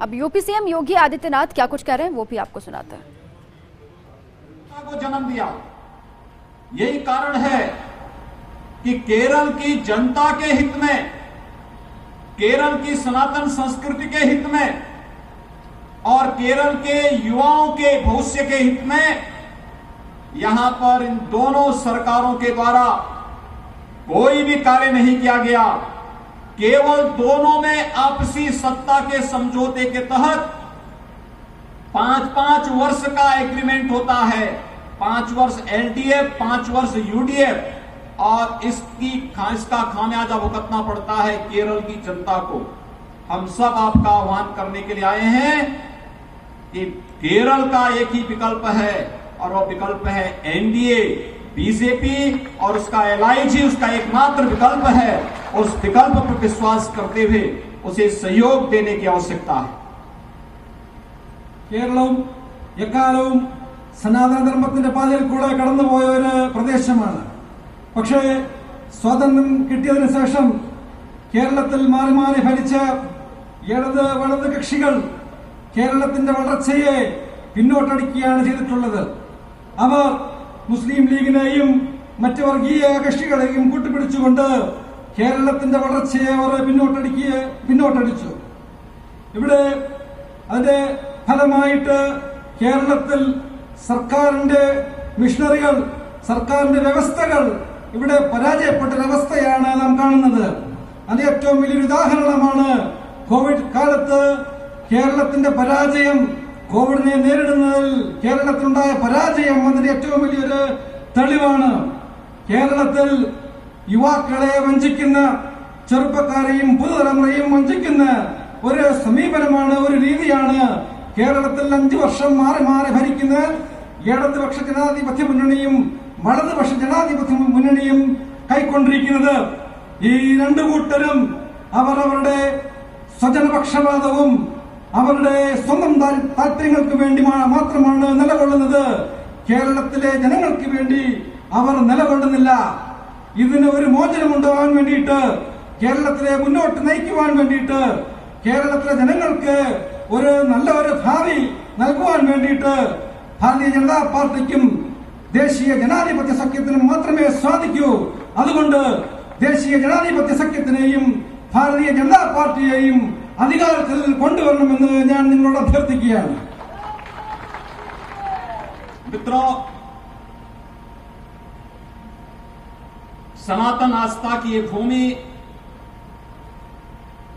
अब UP CM Yogi Adityanath क्या कुछ कह रहे हैं, वो भी आपको सुनाते हैं। को जन्म दिया। यही कारण है कि केरल की जनता के हित में, केरल की सनातन संस्कृति के हित में और केरल के युवाओं के भविष्य के हित में यहाँ पर इन दोनों सरकारों के द्वारा कोई भी कार्य नहीं किया गया। केवल दोनों में आपसी सत्ता के समझौते के तहत पाँच पाँच वर्ष का एग्रीमेंट होता है। पाँच वर्ष एलडीएफ पाँच वर्ष यूडीएफ और इसकी इसका खामियाजा भुगतना पड़ता है केरल की जनता को। हम सब आपका आह्वान करने के लिए आए हैं कि केरल का एक ही विकल्प है और वह विकल्प है एनडीए बीजेपी और उसका एलआईजी उसका एकमात्र विकल्प है उस विकल्प पर विश्वास करते हुए उसे सहयोग देने की आवश्यकता है കേരളവും എക്കാലവും സനാതനധർമ്മത്തിന്റെ പാതയിൽ കൂടെ കടന്നുപോയ ഒരു പ്രദേശമാണ് പക്ഷേ സ്വാതന്ത്ര്യം കിട്ടിയതിനു ശേഷം കേരളത്തിൽ മാറി മാറി ഭരിച്ച ഇടത് വലത് കക്ഷികൾ കേരളത്തിന്റെ വളർച്ചയെ പിന്നോട്ടടിക്കുകയാണ് ചെയ്തിട്ടുള്ളത് അവർ മുസ്ലിം ലീഗിനെയും മറ്റ് വർഗീയ കക്ഷികളെയും കൂട്ടുപിടിച്ചുകൊണ്ട് കേരളത്തിന്റെ വളർച്ചയെ അവർ പിന്നോട്ടടിക്കുക പിന്നോട്ടടിച്ചു. ഇവിടെ അതിന്റെ ഫലമായിട്ട് കേരളത്തിൽ സർക്കാരിന്റെ മിഷണറികൾ സർക്കാരിന്റെ വ്യവസ്ഥകൾ ഇവിടെ പരാജയപ്പെട്ടൊരവസ്ഥയാണ് നാം കാണുന്നത്. അത് ഏറ്റവും വലിയൊരു ഉദാഹരണമാണ് കോവിഡ് കാലത്ത് കേരളത്തിന്റെ പരാജയം കോവിഡിനെ നേരിടുന്നതിൽ കേരളത്തിലുണ്ടായ പരാജയം അതിന്റെ ഏറ്റവും വലിയൊരു തെളിവാണ്. കേരളത്തിൽ യുവാക്കളെ വഞ്ചിക്കുന്ന ചെറുപ്പക്കാരെയും പുതുതലമുറയും വഞ്ചിക്കുന്ന ഒരു സമീപനമാണ് ഒരു രീതിയാണ് കേരളത്തിൽ അഞ്ചു വർഷം മാറി മാറി ഭരിക്കുന്ന ഇടതുപക്ഷ ജനാധിപത്യ മുന്നണിയും വലതുപക്ഷ ജനാധിപത്യ മുന്നണിയും കൈക്കൊണ്ടിരിക്കുന്നത്. ഈ രണ്ടു കൂട്ടരും അവർ അവരുടെ സ്വജനപക്ഷപാതവും അവരുടെ സ്വന്തം താല്പര്യങ്ങൾക്ക് വേണ്ടി മാത്രമാണ് നിലകൊള്ളുന്നത്. കേരളത്തിലെ ജനങ്ങൾക്ക് വേണ്ടി അവർ നിലകൊള്ളുന്നില്ല. ഇതിന് ഒരു മോചനം ഉണ്ടാവാൻ വേണ്ടിയിട്ട്? കേരളത്തിലെ മുന്നോട്ട് നയിക്കുവാൻ വേണ്ടിയിട്ട്? കേരളത്തിലെ ജനങ്ങൾക്ക് ഒരു നല്ല ഒരു ഭാവി നൽകുവാൻ വേണ്ടിയിട്ട്? ഭാരതീയ ജനതാ പാർട്ടിക്കും ദേശീയ ജനാധിപത്യ സഖ്യത്തിനും മാത്രമേ സാധിക്കൂ. അതുകൊണ്ട് ദേശീയ ജനാധിപത്യ സഖ്യത്തിനെയും ഭാരതീയ ജനതാ പാർട്ടിയെയും അധികാരത്തിൽ കൊണ്ടുവരണമെന്ന് ഞാൻ നിങ്ങളോട് അഭ്യർത്ഥിക്കുകയാണ് मित्रों सनातन आस्था की ये भूमि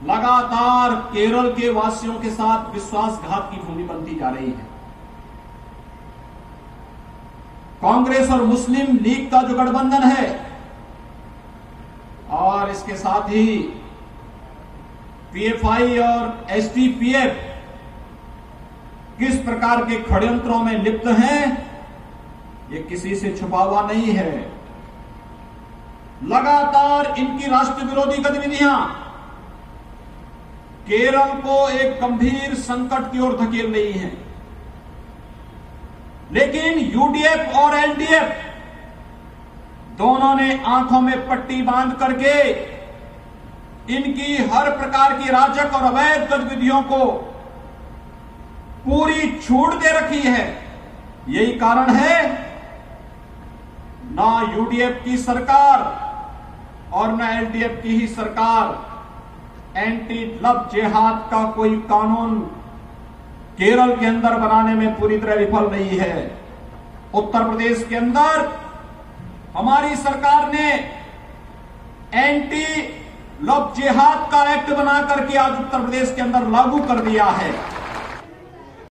लगातार केरल के वासियों के साथ विश्वासघात की भूमि बनती जा रही है कांग्रेस और मुस्लिम लीग का जो गठबंधन है और इसके साथ ही पीएफआई और एसटीपीएफ किस प्रकार के षड्यंत्रों में लिप्त हैं? ये किसी से छुपा हुआ नहीं है। लगातार इनकी राष्ट्र विरोधी गतिविधियाँ। केरल को एक गंभीर संकट की ओर धकेल रही हैं। लेकिन यूडीएफ और एलडीएफ दोनों ने आँखों में पट्टी बाँध करके इनकी हर प्रकार की राजक और अवैध गतिविधियों को पूरी छूट दे रखी है। यही कारण है, ना यूडीएफ की सरकार और न एलडीएफ की ही सरकार एंटी लब जेहाद का कोई कानून केरल के अंदर बनाने में पूरी तरह विफल नहीं है। उत्तर प्रदेश के अंदर हमारी सरकार ने एंटी लब जेहाद का एक्ट बना करके आज उत्तर प्रदेश के अंदर लागू कर दिया है।